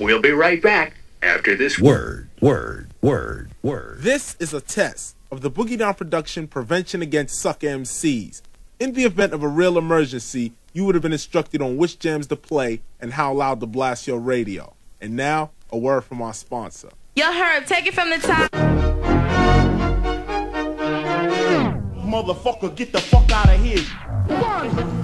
We'll be right back after this word, word, word, word. This is a test of the Boogie Down production prevention against suck MCs. In the event of a real emergency, you would have been instructed on which jams to play and how loud to blast your radio. And now, a word from our sponsor. Yo, Herb, take it from the top. Motherfucker, get the fuck out of here. One,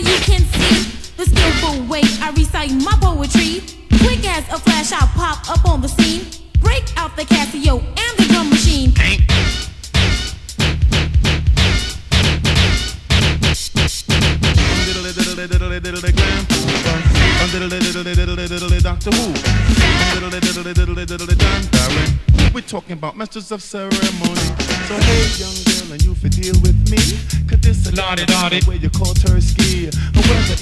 you can see the skillful way I recite my poetry. Quick as a flash, I pop up on the scene. Break out the Casio and the drum machine. Doctor Who. We're talking about masters of ceremony. So hey, young girl, and you for deal with me. Cause this Lottie, Lottie. where you call Tursky.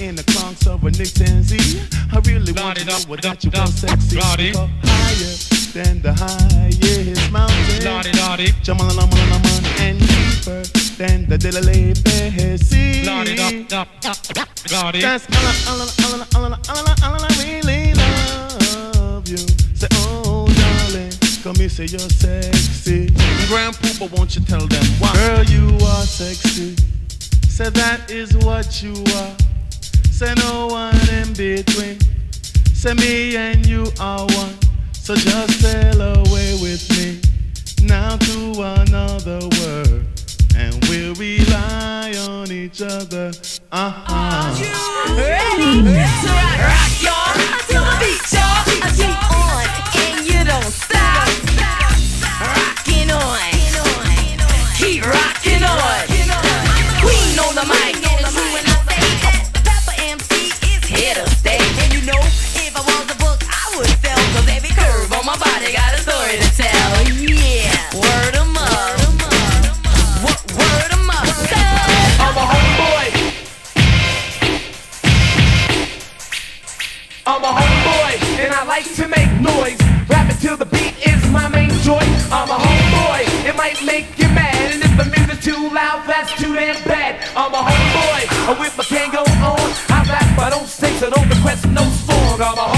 In the clocks of a Nick Tanzi. I really want to know what that you want sexy. Lottie. Higher than the highest mountain. Lottie, Lottie. Jamalalaman and deeper than the Delay Sea. That's all, I really love you. Say, oh, darling, come here, say you're sexy. Grandpa, won't you tell them why? Girl, you are sexy. Say that is what you are. Say no one in between. Say me and you are one. So just sail away with me now to another world. And we'll rely on each other. Uh-huh. Ready to rock, rock, y'all. Like to make noise. Rapping till the beat is my main joy. I'm a homeboy, it might make you mad. And if the music's too loud, that's too damn bad. I'm a homeboy, I whip my can't go on. I rap, but I don't sing, so don't request no song. I'm a homeboy,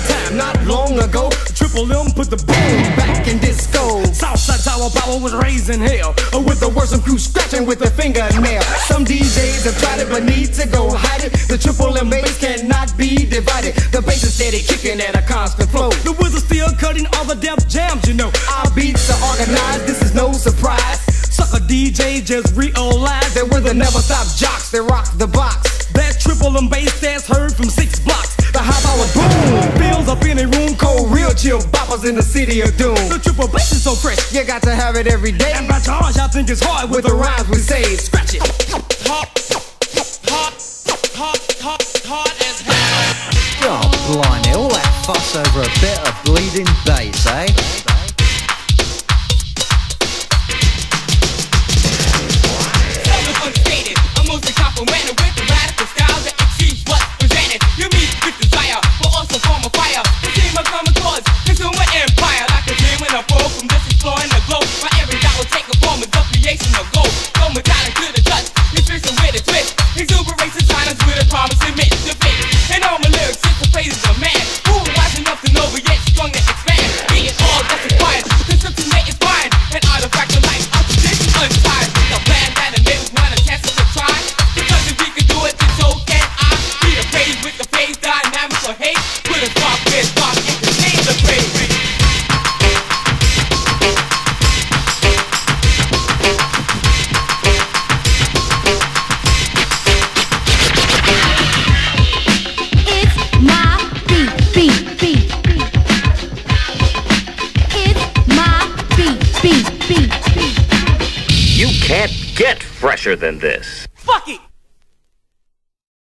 time not long ago. Triple M put the boom back in disco. Southside Tower Power was raising hell uh, with the worst of crew scratching with a fingernail. Some DJs have tried it but need to go hide it. The triple M bass cannot be divided. The bass is steady kicking at a constant flow. The wizard's still cutting all the death jams, you know. Our beats are organized, this is no surprise. Sucker DJ just realize that we're the never stop jocks that rock the box. That triple M bass that's heard from six blocks. Chill boppers in the city of doom. The triple bass is so fresh, you got to have it every day. And by George, I think it's hard with the rhymes we say. Scratch it. Hot, hot, hot, hot, hot as hell. Oh, blimey, all that fuss over a bit of bleeding bass, eh? Almost understated, almost a complimented with than this. Fuck it!